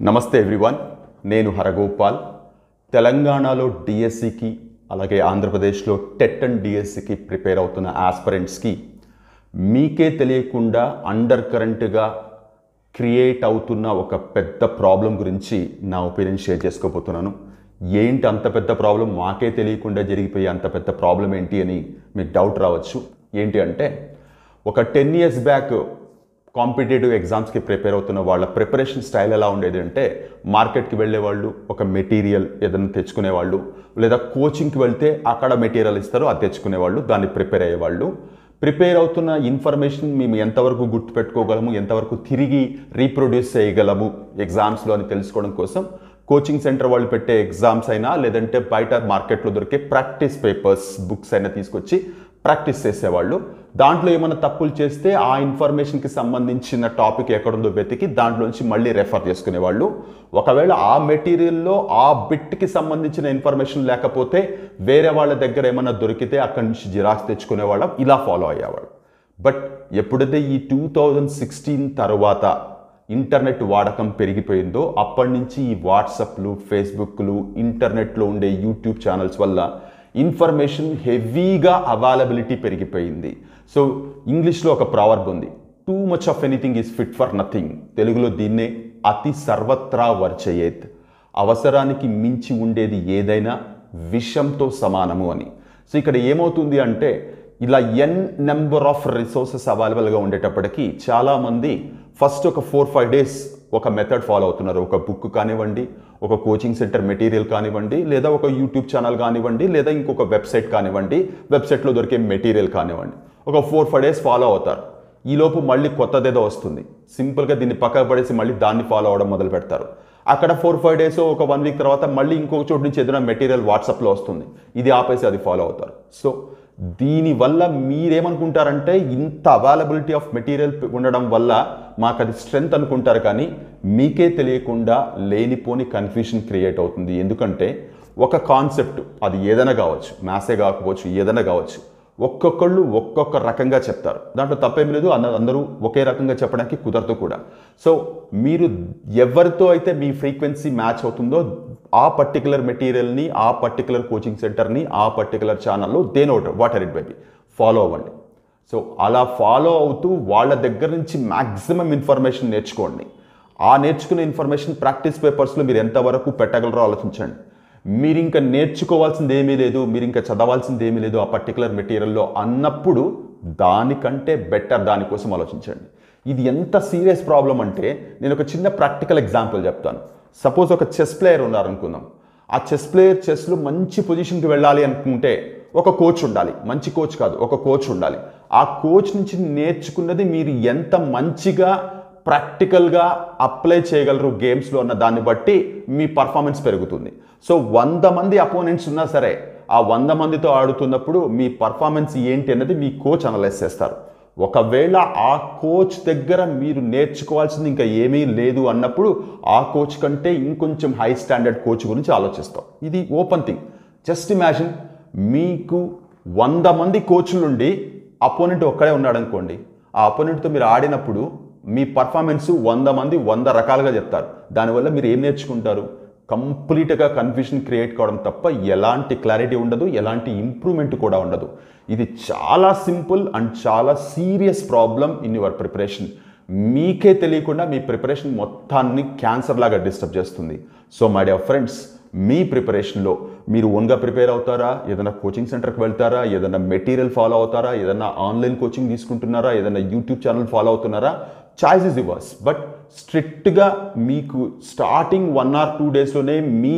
నమస్తే ఎవ్రీవన్ నేను హరగోపాల్. తెలంగాణలో డిఎస్సికి అలాగే ఆంధ్రప్రదేశ్లో టెట్ అండ్ డిఎస్సికి ప్రిపేర్ అవుతున్న ఆస్పరెంట్స్కి మీకే తెలియకుండా అండర్ కరెంట్గా క్రియేట్ అవుతున్న ఒక పెద్ద ప్రాబ్లం గురించి నా ఒపీనియన్ షేర్ చేసుకోబోతున్నాను. ఏంటి అంత పెద్ద ప్రాబ్లం? మాకే తెలియకుండా జరిగిపోయే అంత పెద్ద ప్రాబ్లం ఏంటి అని మీకు డౌట్ రావచ్చు. ఏంటి అంటే ఒక టెన్ ఇయర్స్ బ్యాక్ కాంపిటేటివ్ ఎగ్జామ్స్కి ప్రిపేర్ అవుతున్న వాళ్ళ ప్రిపరేషన్ స్టైల్ ఎలా ఉండేది అంటే మార్కెట్కి వెళ్ళే వాళ్ళు ఒక మెటీరియల్ ఏదైనా తెచ్చుకునేవాళ్ళు లేదా కోచింగ్కి వెళ్తే అక్కడ మెటీరియల్ ఇస్తారు అది తెచ్చుకునేవాళ్ళు దాన్ని ప్రిపేర్ అయ్యేవాళ్ళు ప్రిపేర్ అవుతున్న ఇన్ఫర్మేషన్ మేము ఎంతవరకు గుర్తుపెట్టుకోగలము ఎంతవరకు తిరిగి రీప్రొడ్యూస్ చేయగలము ఎగ్జామ్స్లో అని తెలుసుకోవడం కోసం కోచింగ్ సెంటర్ వాళ్ళు పెట్టే ఎగ్జామ్స్ అయినా లేదంటే బయట మార్కెట్లో దొరికే ప్రాక్టీస్ పేపర్స్ బుక్స్ అయినా తీసుకొచ్చి ప్రాక్టీస్ చేసేవాళ్ళు. దాంట్లో ఏమైనా తప్పులు చేస్తే ఆ ఇన్ఫర్మేషన్కి సంబంధించిన టాపిక్ ఎక్కడుందో వెతికి దాంట్లోంచి మళ్ళీ రెఫర్ చేసుకునేవాళ్ళు. ఒకవేళ ఆ మెటీరియల్లో ఆ బిట్కి సంబంధించిన ఇన్ఫర్మేషన్ లేకపోతే వేరే వాళ్ళ దగ్గర ఏమైనా దొరికితే అక్కడి నుంచి జిరాక్స్ తెచ్చుకునేవాళ్ళం. ఇలా ఫాలో అయ్యేవాళ్ళు. బట్ ఎప్పుడైతే ఈ టూ థౌజండ్ సిక్స్టీన్ తర్వాత ఇంటర్నెట్ వాడకం పెరిగిపోయిందో అప్పటి నుంచి ఈ వాట్సాప్లు ఫేస్బుక్లు ఇంటర్నెట్లో ఉండే యూట్యూబ్ ఛానల్స్ వల్ల ఇన్ఫర్మేషన్ హెవీగా అవైలబిలిటీ పెరిగిపోయింది. సో ఇంగ్లీష్లో ఒక ప్రావర్బ్ ఉంది. Too much of anything is fit for nothing తెలుగులో దీన్నే అతి సర్వత్రా వర్చయేత్ అవసరానికి మించి ఉండేది ఏదైనా విషంతో సమానము అని. సో ఇక్కడ ఏమవుతుంది అంటే ఇలా ఎన్ నెంబర్ ఆఫ్ రిసోర్సెస్ అవైలబుల్గా ఉండేటప్పటికీ చాలామంది ఫస్ట్ ఒక ఫోర్ ఫైవ్ డేస్ ఒక మెథడ్ ఫాలో అవుతున్నారు. ఒక బుక్ కానివ్వండి ఒక కోచింగ్ సెంటర్ మెటీరియల్ కానివ్వండి లేదా ఒక యూట్యూబ్ ఛానల్ కానివ్వండి లేదా ఇంకొక వెబ్సైట్ కానివ్వండి వెబ్సైట్లో దొరికే మెటీరియల్ కానివ్వండి. ఒక ఫోర్ ఫైవ్ డేస్ ఫాలో అవుతారు. ఈలోపు మళ్ళీ కొత్తదేదో వస్తుంది. సింపుల్గా దీన్ని పక్కకు పడేసి మళ్ళీ దాన్ని ఫాలో అవ్వడం మొదలు పెడతారు. అక్కడ ఫోర్ ఫైవ్ డేస్ ఒక వన్ వీక్ తర్వాత మళ్ళీ ఇంకొక చోటు నుంచి ఏదైనా మెటీరియల్ వాట్సాప్లో వస్తుంది. ఇది ఆపేసి అది ఫాలో అవుతారు. సో దీనివల్ల మీరేమనుకుంటారంటే ఇంత అవైలబిలిటీ ఆఫ్ మెటీరియల్ ఉండడం వల్ల మాకు అది స్ట్రెంగ్త్ అనుకుంటారు కానీ మీకే తెలియకుండా లేనిపోని కన్ఫ్యూషన్ క్రియేట్ అవుతుంది. ఎందుకంటే ఒక కాన్సెప్ట్ అది ఏదైనా కావచ్చు. మ్యాథ్సే కాకపోవచ్చు ఏదైనా కావచ్చు. ఒక్కొక్కళ్ళు ఒక్కొక్క రకంగా చెప్తారు. దాంట్లో తప్పేం లేదు. అందరూ ఒకే రకంగా చెప్పడానికి కుదరదు కూడా. సో మీరు ఎవరితో అయితే మీ ఫ్రీక్వెన్సీ మ్యాచ్ అవుతుందో ఆ పర్టికులర్ మెటీరియల్ని ఆ పర్టికులర్ కోచింగ్ సెంటర్ని ఆ పర్టికులర్ ఛానల్లో denote what are it by. Follow అవ్వండి. సో అలా ఫాలో అవుతూ వాళ్ళ దగ్గర నుంచి మ్యాక్సిమం ఇన్ఫర్మేషన్ నేర్చుకోండి. ఆ నేర్చుకునే ఇన్ఫర్మేషన్ ప్రాక్టీస్ పేపర్స్లో మీరు ఎంతవరకు పెట్టగలరో ఆలోచించండి. మీరు ఇంకా నేర్చుకోవాల్సింది ఏమీ లేదు మీరు ఇంకా చదవాల్సింది ఏమీ లేదు ఆ పర్టికులర్ మెటీరియల్లో అన్నప్పుడు దానికంటే బెటర్ దానికోసం ఆలోచించండి. ఇది ఎంత సీరియస్ ప్రాబ్లం అంటే నేను ఒక చిన్న ప్రాక్టికల్ ఎగ్జాంపుల్ చెప్తాను. సపోజ్ ఒక చెస్ ప్లేయర్ ఉన్నారనుకుందాం. ఆ చెస్ ప్లేయర్ చెస్లో మంచి పొజిషన్కి వెళ్ళాలి అనుకుంటే ఒక కోచ్ ఉండాలి. మంచి కోచ్ కాదు ఒక కోచ్ ఉండాలి. ఆ కోచ్ నుంచి నేర్చుకున్నది మీరు ఎంత మంచిగా ప్రాక్టికల్గా అప్లై చేయగలరు గేమ్స్లో అన్న దాన్ని బట్టి మీ పర్ఫార్మెన్స్ పెరుగుతుంది. సో వంద మంది అపోనెంట్స్ ఉన్నా సరే ఆ వంద మందితో ఆడుతున్నప్పుడు మీ పర్ఫార్మెన్స్ ఏంటి అనేది మీ కోచ్ అనలైజ్ చేస్తారు. ఒకవేళ ఆ కోచ్ దగ్గర మీరు నేర్చుకోవాల్సింది ఇంకా ఏమీ లేదు అన్నప్పుడు ఆ కోచ్ కంటే ఇంకొంచెం హై స్టాండర్డ్ కోచ్ గురించి ఆలోచిస్తాం. ఇది ఓపెన్ థింగ్. జస్ట్ ఇమాజిన్ మీకు వంద మంది కోచ్ల నుండి అపోనెంట్ ఒక్కడే ఉన్నాడు అనుకోండి ఆ అపోనెంట్తో మీరు ఆడినప్పుడు మీ పర్ఫార్మెన్స్ వంద మంది వంద రకాలుగా చెప్తారు. దానివల్ల మీరు ఏం నేర్చుకుంటారు? కంప్లీట్గా కన్ఫ్యూషన్ క్రియేట్ కావడం తప్ప ఎలాంటి క్లారిటీ ఉండదు ఎలాంటి ఇంప్రూవ్మెంట్ కూడా ఉండదు. ఇది చాలా సింపుల్ అండ్ చాలా serious problem in your preparation మీకే తెలియకుండా మీ ప్రిపరేషన్ మొత్తాన్ని క్యాన్సర్ లాగా డిస్టర్బ్ చేస్తుంది. సో మై డియర్ ఫ్రెండ్స్ మీ ప్రిపరేషన్లో మీరు ఓన్గా ప్రిపేర్ అవుతారా? ఏదైనా కోచింగ్ సెంటర్కి వెళ్తారా? ఏదైనా మెటీరియల్ ఫాలో అవుతారా? ఏదైనా ఆన్లైన్ కోచింగ్ తీసుకుంటున్నారా? ఏదైనా యూట్యూబ్ ఛానల్ ఫాలో అవుతున్నారా? చాయిస్ ఇస్ ఇవర్స్ బట్ స్ట్రిక్ట్గా మీకు స్టార్టింగ్ వన్ ఆర్ టూ డేస్లోనే మీ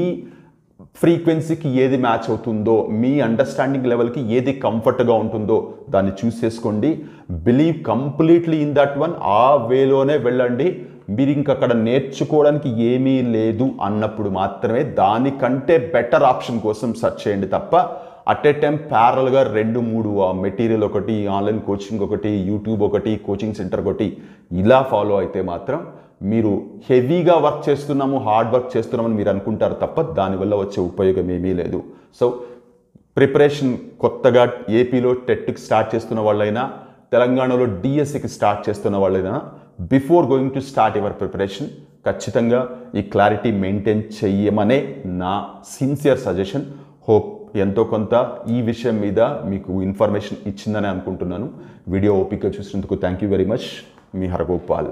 ఫ్రీక్వెన్సీకి ఏది మ్యాచ్ అవుతుందో మీ అండర్స్టాండింగ్ లెవెల్కి ఏది కంఫర్ట్గా ఉంటుందో దాన్ని చూస్ చేసుకోండి. Believe completely in that one ఆ వేలోనే వెళ్ళండి. మీరు ఇంక అక్కడ నేర్చుకోవడానికి ఏమీ లేదు అన్నప్పుడు మాత్రమే దానికంటే బెటర్ ఆప్షన్ కోసం సెర్చ్ చేయండి తప్ప అట్ ఏ టైం ప్యారల్గా రెండు మూడు మెటీరియల్ ఒకటి ఆన్లైన్ కోచింగ్ ఒకటి యూట్యూబ్ ఒకటి కోచింగ్ సెంటర్ ఒకటి ఇలా ఫాలో అయితే మాత్రం మీరు హెవీగా వర్క్ చేస్తున్నాము హార్డ్ వర్క్ చేస్తున్నామని మీరు అనుకుంటారు తప్ప దానివల్ల వచ్చే ఉపయోగం ఏమీ లేదు. సో ప్రిపరేషన్ కొత్తగా ఏపీలో టెట్కి స్టార్ట్ చేస్తున్న వాళ్ళైనా తెలంగాణలో డిఎస్సికి స్టార్ట్ చేస్తున్న వాళ్ళైనా before going to start your preparation ఖచ్చితంగా ఈ క్లారిటీ మెయింటైన్ చెయ్యమనే నా సిన్సియర్ సజెషన్ హోప్ ఎంతో కొంత ఈ విషయం మీద మీకు ఇన్ఫర్మేషన్ ఇచ్చిందని అనుకుంటున్నాను. వీడియో ఓపిక చూసినందుకు థ్యాంక్ యూ వెరీ మచ్ మీ హరగోపాల్